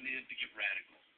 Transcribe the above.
live to get radical.